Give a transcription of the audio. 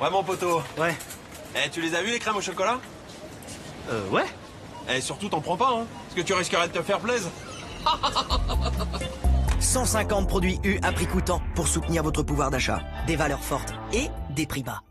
Ouais, mon poteau. Ouais. Eh, tu les as vus, les crèmes au chocolat? Euh, ouais. Eh, surtout, t'en prends pas, hein. Parce que tu risquerais de te faire plaisir. 150 produits U à prix coûtant pour soutenir votre pouvoir d'achat. Des valeurs fortes et des prix bas.